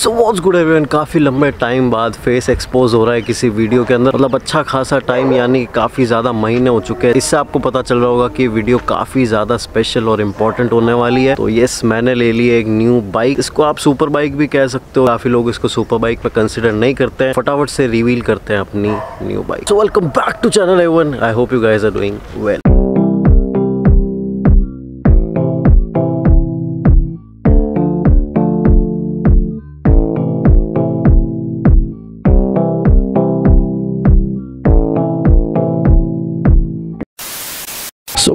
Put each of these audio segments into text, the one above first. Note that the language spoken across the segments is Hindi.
सो वॉट्स गुड एवरीवन काफ़ी लंबे टाइम बाद फेस एक्सपोज हो रहा है किसी वीडियो के अंदर। मतलब अच्छा खासा टाइम यानी काफ़ी ज़्यादा महीने हो चुके हैं। इससे आपको पता चल रहा होगा कि वीडियो काफ़ी ज़्यादा स्पेशल और इम्पोर्टेंट होने वाली है। तो यस मैंने ले ली एक न्यू बाइक इसको आप सुपर बाइक भी कह सकते हो। काफ़ी लोग इसको सुपर बाइक पे कंसिडर नहीं करते हैं। फटाफट से रिवील करते हैं अपनी new bike so welcome back to channel Avon I hope you guys are doing well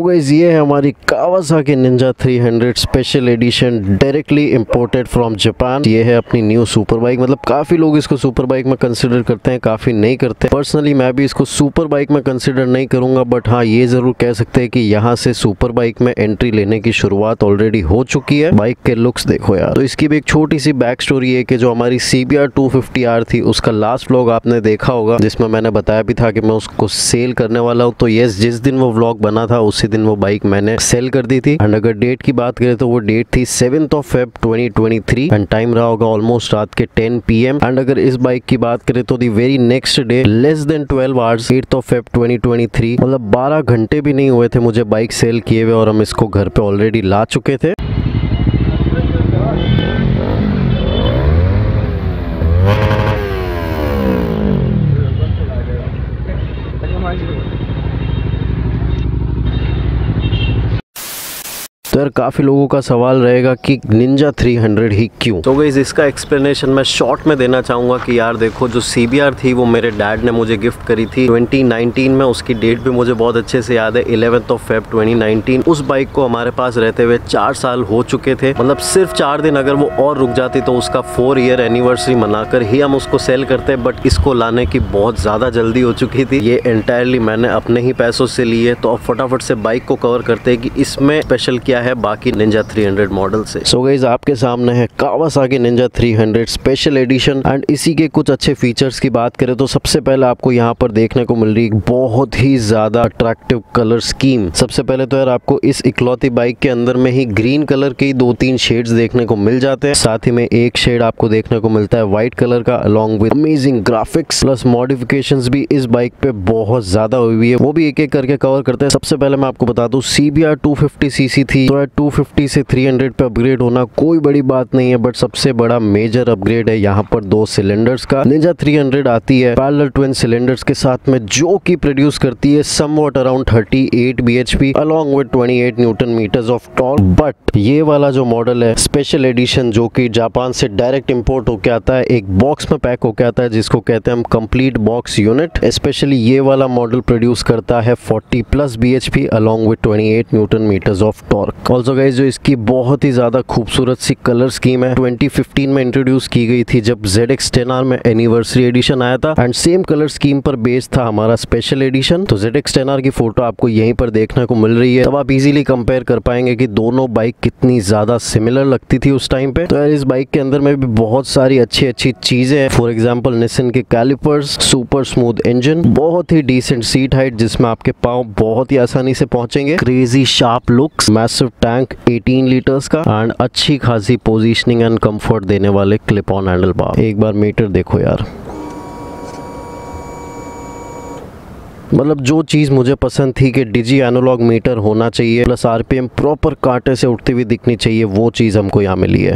guys ये है हमारी Kawasaki Ninja 300 special edition directly imported from Japan ये है अपनी न्यू सुपर बाइक मतलब काफ़ी लोग इसको सुपर बाइक में कंसिडर करते हैं, काफ़ी नहीं करते। पर्सनली मैं भी इसको सुपर बाइक में कंसिडर नहीं करूँगा बट हाँ ये ज़रूर कह सकते हैं कि यहाँ से सुपर बाइक में एंट्री लेने की शुरुआत ऑलरेडी हो चुकी है। बाइक के लुक्स देखो यार। तो इसकी भी एक छोटी सी बैक स्टोरी है कि जो हमारी C B R two fifty R थी, उसका लास्ट व्लॉग आपने देखा होगा, जिसमें मैंने बताया भी था कि मैं उसको सेल करने वाला हूँ। तो यस जिस दिन वो व्लॉग बना था, उसी दिन वो बाइक मैंने सेल कर दी थी। एंड अगर डेट की बात करें तो वो डेट थी seventh of Feb 2023 and time रहा होगा ऑलमोस्ट रात के 10 पीएम एंड अगर इस बाइक की बात करें तो the very next day less than 12 hours 8th of Feb 2023 मतलब 12 घंटे भी नहीं हुए थे मुझे बाइक सेल किए हुए और हम इसको घर पे ऑलरेडी ला चुके थे। यार काफ़ी लोगों का सवाल रहेगा कि निंजा 300 ही क्यों? तो गई इसका एक्सप्लेनेशन मैं शॉर्ट में देना चाहूँगा कि यार देखो, जो सीबीआर थी, वो मेरे डैड ने मुझे गिफ्ट करी थी। 2019 में उसकी डेट भी मुझे बहुत अच्छे से याद है। इलेवेंथ ऑफ़ फेब 2019 उस बाइक को हमारे पास रहते हुए चार साल हो चुके थे। मतलब सिर्फ़ चार दिन अगर वो और रुक जाती तो उसका फोर ईयर एनिवर्सरी मनाकर ही हम उसको सेल करते। बट इसको लाने की बहुत ज़्यादा जल्दी हो चुकी थी। ये एंटायरली मैंने अपने ही पैसों से लिए तो अब फटाफट से बाइक को कवर करते हैं कि इसमें स्पेशल क्या है बाकी निंजा 300 मॉडल से सो। So गाइज़ आपके सामने है Kawasaki Ninja 300 special edition and इसी के कुछ अच्छे फीचर्स की बात करें तो सबसे पहले आपको यहाँ पर देखने को मिल रही बहुत ही ज़्यादा अट्रैक्टिव कलर स्कीम सबसे पहले तो यार आपको इस इकलौती बाइक के अंदर में ही ग्रीन कलर के दो तीन शेड्स देखने को मिल जाते हैं। साथ ही में एक शेड आपको देखने को मिलता है व्हाइट कलर का along with amazing graphics plus modification भी इस बाइक पे बहुत ज़्यादा हुई हुई है। वो भी एक एक करके कवर करते हैं। सबसे पहले मैं आपको बता दू C B R two fifty CC थी। तो 250 से 300 पे अपग्रेड होना कोई बड़ी बात नहीं है बट सबसे बड़ा मेजर अपग्रेड है यहाँ पर दो सिलेंडर्स का। निंजा 300 आती है पैरेलल ट्विन सिलेंडर्स के साथ में जो कि प्रोड्यूस करती है somewhat around 38 bhp along with 28 newton meters of torque but ये वाला जो मॉडल है स्पेशल एडिशन जो कि जापान से डायरेक्ट इंपोर्ट होके आता है, एक बॉक्स में पैक होके आता है, जिसको कहते हैं हम कंप्लीट बॉक्स यूनिट स्पेशली ये वाला मॉडल प्रोड्यूस करता है 40 plus bhp along with 28 newton meters of torque also guys जो इसकी बहुत ही ज़्यादा खूबसूरत सी कलर स्कीम है 2015 में इंट्रोड्यूस की गई थी जब जेड एक्स में एनिवर्सरी एडिशन आया था एंड सेम कलर स्कीम पर बेस्ड था हमारा स्पेशल एडिशन तो जेड एक्स की फ़ोटो आपको यहीं पर देखने को मिल रही है। तब आप इजीली कंपेयर कर पाएँगे कि दोनों बाइक कितनी ज़्यादा सिमिलर लगती थी उस टाइम पे। तो यार इस बाइक के अंदर में भी बहुत सारी अच्छी अच्छी चीज़ें हैं। फॉर एग्ज़ाम्पल निसन के कैलिपर्स सुपर स्मूथ इंजन बहुत ही डिसेंट सीट हाइट जिसमें आपके पाँव बहुत ही आसानी से पहुँचेंगे। Crazy sharp looks massive tank 18 litres का एंड अच्छी खासी पोजीशनिंग एंड कंफर्ट देने वाले क्लिप ऑन हैंडल बार एक बार मीटर देखो यार। मतलब जो चीज़ मुझे पसंद थी कि डिजी एनोलॉग मीटर होना चाहिए प्लस आरपीएम प्रॉपर कांटे से उठती हुई दिखनी चाहिए, वो चीज़ हमको यहाँ मिली है।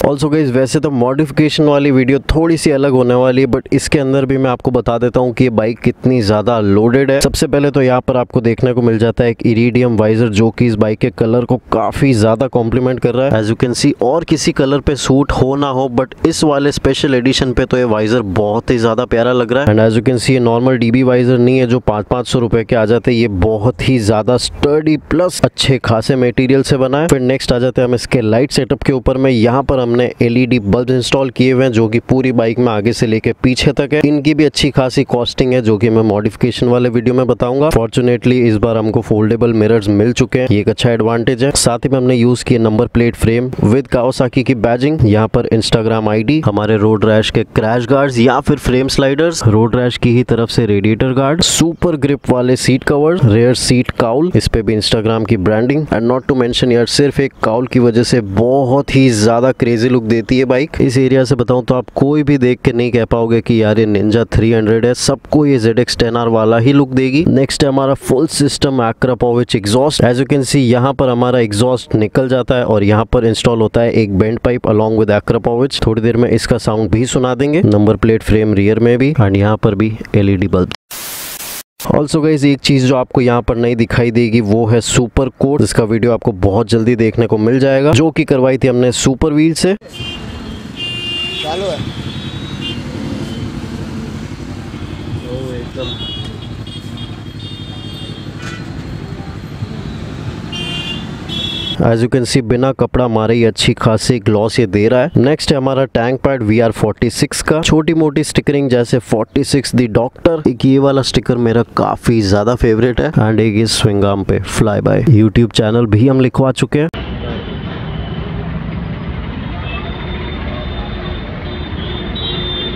ऑल्सो गाइज़ वैसे तो मॉडिफिकेशन वाली वीडियो थोड़ी सी अलग होने वाली है बट इसके अंदर भी मैं आपको बता देता हूँ कि ये बाइक कितनी ज़्यादा लोडेड है। सबसे पहले तो यहाँ पर आपको देखने को मिल जाता है एक इरीडियम वाइजर जो कि इस बाइक के कलर को काफ़ी ज़्यादा कॉम्प्लीमेंट कर रहा है। एज यू कैन सी और किसी कलर पे सूट हो ना हो बट इस वाले स्पेशल एडिशन पे तो ये वाइजर बहुत ही ज़्यादा प्यारा लग रहा है। And as you can see ये नॉर्मल डीबी वाइजर नहीं है, जो पाँच पाँच सौ रुपए के आ जाते ये बहुत ही ज़्यादा स्टर्डी प्लस अच्छे खासे मटेरियल से बना है। फिर नेक्स्ट आ जाते हैं हम इसके लाइट सेटअप के ऊपर में। यहाँ पर हमने एलईडी बल्ब इंस्टॉल किए हुए हैं, जो कि पूरी बाइक में आगे से लेके पीछे तक है। इनकी भी अच्छी खासी कॉस्टिंग है, जो कि मैं मॉडिफिकेशन वाले वीडियो में बताऊँगा। फॉर्चुनेटली इस बार हमको फोल्डेबल मिरर्स मिल चुके हैं। ये एक अच्छा एडवांटेज है। साथ ही में हमने यूज़ किए number plate frame with Kawasaki की बैजिंग यहाँ पर इंस्टाग्राम आईडी हमारे रोड रैश के क्रैश गार्ड्स या फिर फ्रेम स्लाइडर्स रोड रैश की ही तरफ़ से रेडिएटर गार्ड सुपर ग्रिप वाले seat cover rear seat cowl इस पे भी इंस्टाग्राम की branding and not to mention सिर्फ़ एक काउल की वजह से बहुत ही ज़्यादा क्रेजी क्रेजी लुक देती है बाइक इस एरिया से बताऊँ तो आप कोई भी देख के नहीं कह पाओगे कि यार ये निंजा 300 है, सबको ये ZX 10R वाला ही लुक देगी। नेक्स्ट है हमारा full system Akrapovic exhaust as you can see यहाँ पर हमारा एग्जॉस्ट निकल जाता है और यहाँ पर इंस्टॉल होता है एक bend pipe along with Akrapovic थोड़ी देर में इसका साउंड भी सुना देंगे। नंबर प्लेट फ्रेम रियर में भी एंड यहाँ पर भी एलईडी बल्ब ऑल्सो गाइज़ एक चीज़ जो आपको यहाँ पर नहीं दिखाई देगी वो है सुपर कोड जिसका वीडियो आपको बहुत जल्दी देखने को मिल जाएगा जो कि करवाई थी हमने सुपर व्हील से। चालू है। एकदम। एज यू कैन सी बिना कपड़ा मारे ही अच्छी खासी ग्लॉस ये दे रहा है। नेक्स्ट है हमारा टैंक पैड वी आर का। छोटी मोटी स्टिकरिंग जैसे फोर्टी सिक्स दी डॉक्टर एक ये वाला स्टिकर मेरा काफ़ी ज़्यादा फेवरेट है। एंड एक स्विंगाम पे फ्लाई बाय यूट्यूब चैनल भी हम लिखवा चुके हैं।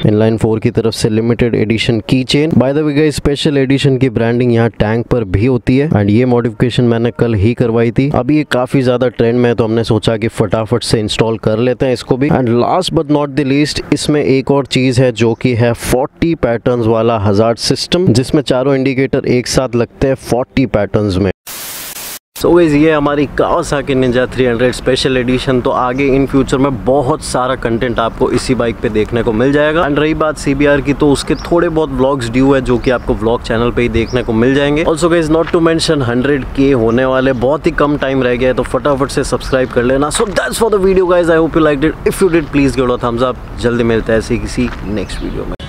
इनलाइन फोर की तरफ़ से लिमिटेड एडिशन की chain by the way special edition की ब्रांडिंग यहाँ टैंक पर भी होती है एंड ये मॉडिफिकेशन मैंने कल ही करवाई थी। अभी ये काफ़ी ज़्यादा ट्रेंड में है तो हमने सोचा कि फटाफट से इंस्टॉल कर लेते हैं इसको भी। And last but not the least इसमें एक और चीज़ है जो कि है 40 पैटर्न्स वाला हज़ार सिस्टम जिसमें चारों इंडिकेटर एक साथ लगते हैं 40 पैटर्न्स में। सो so ये हमारी कावासाकी निंजा 300 स्पेशल एडिशन तो आगे इन फ्यूचर में बहुत सारा कंटेंट आपको इसी बाइक पे देखने को मिल जाएगा। एंड रही बात सीबीआर की तो उसके थोड़े बहुत ब्लॉग्स ड्यू है, जो कि आपको ब्लॉग चैनल पे ही देखने को मिल जाएँगे। Also guys not to mention hundred के होने वाले, बहुत ही कम टाइम रह गया है तो फटाफट से सब्सक्राइब कर लेना। So that's for the video guys I hope you like it if you did please give thumbs up जल्दी मिलता है ऐसे किसी नेक्स्ट वीडियो में।